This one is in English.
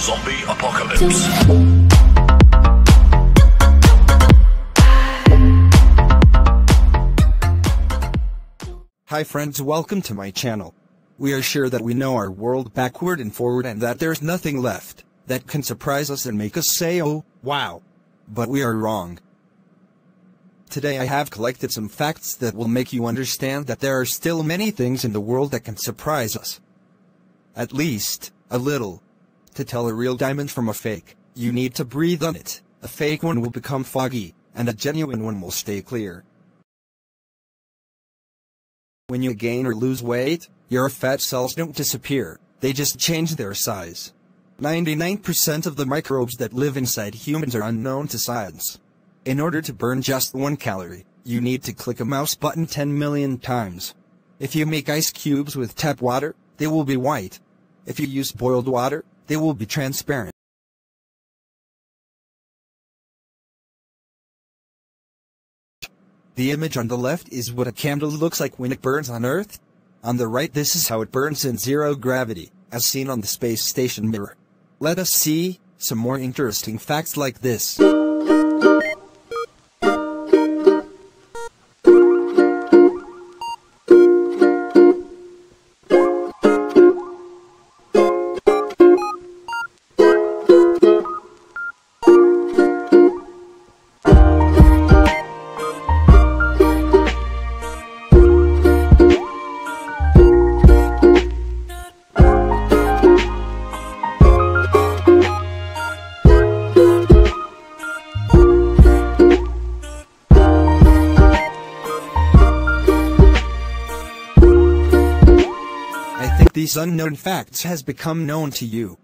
Zombie Apocalypse. Hi friends welcome to my channel. We are sure that we know our world backward and forward and that there's nothing left that can surprise us and make us say oh, wow. But we are wrong. Today I have collected some facts that will make you understand that there are still many things in the world that can surprise us. At least, a little. To tell a real diamond from a fake, you need to breathe on it. A fake one will become foggy, and a genuine one will stay clear. When you gain or lose weight, your fat cells don't disappear, they just change their size. 99% of the microbes that live inside humans are unknown to science. In order to burn just one calorie, you need to click a mouse button 10 million times. If you make ice cubes with tap water, they will be white. If you use boiled water, they will be transparent. The image on the left is what a candle looks like when it burns on Earth. On the right this is how it burns in zero gravity, as seen on the space station Mir. Let us see some more interesting facts like this. These unknown facts has become known to you.